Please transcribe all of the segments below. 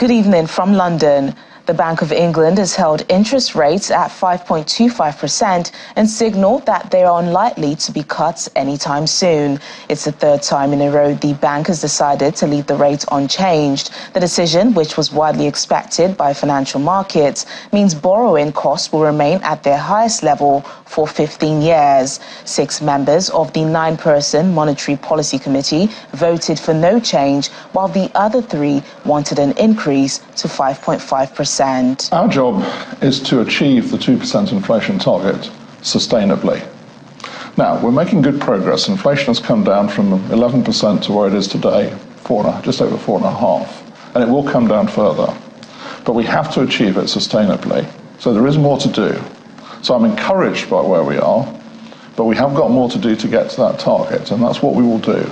Good evening from London. The Bank of England has held interest rates at 5.25% and signaled that they are unlikely to be cut anytime soon. It's the third time in a row the bank has decided to leave the rate unchanged. The decision, which was widely expected by financial markets, means borrowing costs will remain at their highest level for 15 years. Six members of the nine person Monetary Policy Committee voted for no change, while the other three wanted an increase to 5.5%. Our job is to achieve the 2% inflation target sustainably. Now, we're making good progress. Inflation has come down from 11% to where it is today, four, just over 4.5%, and it will come down further. But we have to achieve it sustainably. So there is more to do. So I'm encouraged by where we are, but we have got more to do to get to that target, and that's what we will do.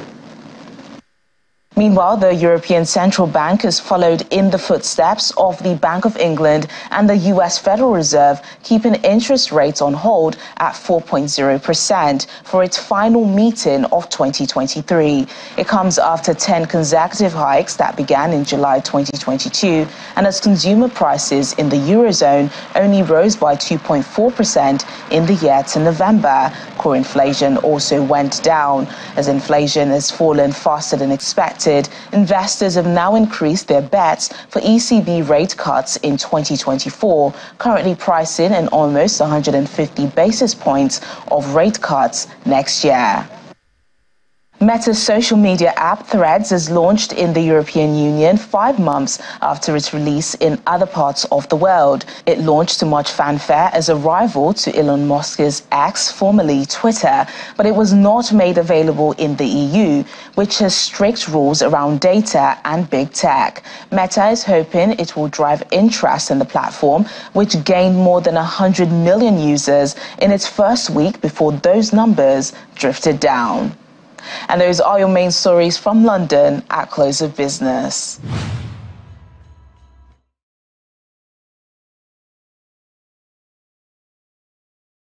Meanwhile, the European Central Bank has followed in the footsteps of the Bank of England and the US Federal Reserve, keeping interest rates on hold at 4.0% for its final meeting of 2023. It comes after 10 consecutive hikes that began in July 2022, and as consumer prices in the Eurozone only rose by 2.4% in the year to November. Core inflation also went down as inflation has fallen faster than expected investors have now increased their bets for ECB rate cuts in 2024, currently pricing in almost 150 basis points of rate cuts next year. Meta's social media app Threads is launched in the European Union five months after its release in other parts of the world. It launched to much fanfare as a rival to Elon Musk's X, formerly Twitter, but it was not made available in the EU, which has strict rules around data and big tech. Meta is hoping it will drive interest in the platform, which gained more than 100 million users in its first week before those numbers drifted down. And those are your main stories from London at close of business.